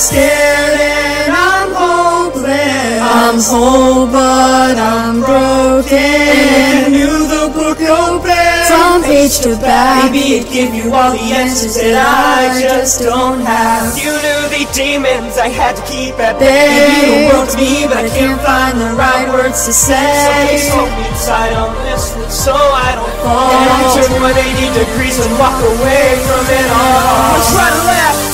scared and I'm hopeless. I'm whole, but I'm broken. And you, the book opens from page to back. Maybe it gave you all the answers that I just don't have. You knew the demons I had to keep at bay. Maybe You wrote me, but I can't find the right words to say. So please hold me tight on this, one, so I don't fall. And I turn 180 degrees and walk away from it all. I try to laugh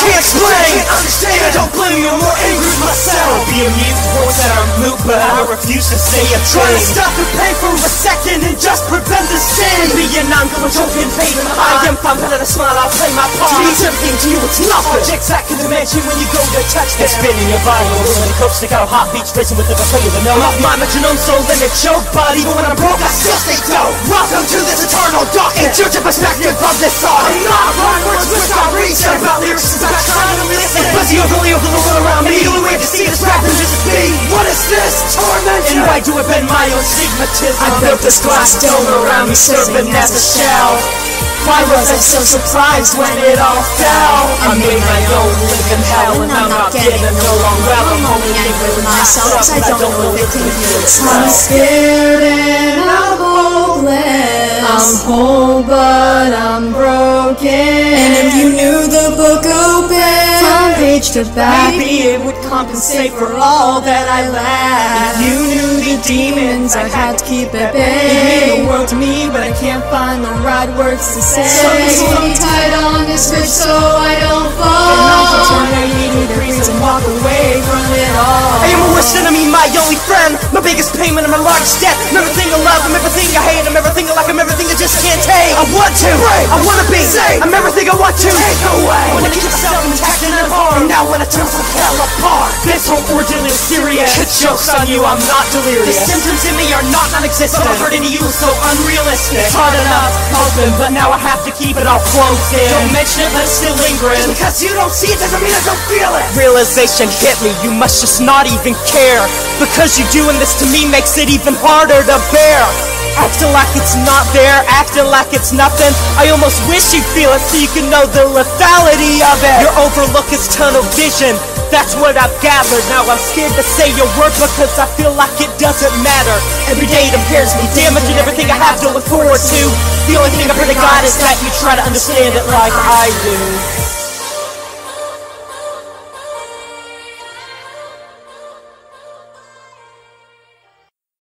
can't explain, can't understand And I don't blame you, I'm more angry with myself. I'll be amused words that are moot But I refuse to say a thing. Try to stop the pain for a second and just prevent the sin. Being non-going choking pain. I am fine, but at a smile I'll play my part. Means everything to you, it's nothing Objects that can imagine when you go to touch them. Spinning your body, rolling the coke, stick out hot beach Racing with the play of the Off my metronome, so limit choke body. But when I'm broke, I still stay dope. Welcome to this eternal darkness. It's your perspective of this art. I'm not blind, words which I reach About lyrics listen Fuzzy overly over the world around me The only way to see this rap is just be What is this? Oh, Torment And why do I bend my own stigmatism? I built this glass dome around me serving as a shell why was I so surprised when it all fell? I made my own living hell and I'm not getting along well I'm only angry with myself 'cause I don't know if it can its I'm scared and I'm hopeless. I'm whole, but page to back, Maybe it would compensate for all that I lack. If you knew the demons, I had to keep at bay. You mean the world to me, but I can't find the right words to say. So me tight on this so only friend. My biggest payment and my largest debt. I'm everything I love, I'm everything I hate I'm everything I like, I'm everything I just can't take. I want to, break. I wanna be Say. I'm everything I want to take away. I wanna keep myself intact and unharmed Now when it turns the hell apart This whole ordeal is serious. It jokes on you, I'm not delirious. The symptoms in me are not non-existent. But hurting to you is so unrealistic. It's hard enough coping, but now I have to keep it all closed in. Don't mention it, but it's still lingering. Just because you don't see it doesn't mean I don't feel it. Realization hit me, you must just not even care Because you doing this to me makes it even harder to bear. Acting like it's not there, acting like it's nothing. I almost wish you'd feel it so you can know the lethality of it. Your overlook is tunnel vision, that's what I've gathered. Now I'm scared to say your word because I feel like it doesn't matter. Every day it impairs me, damaging everything I have to look forward to. The only thing I pray to God is that you try to understand it like I do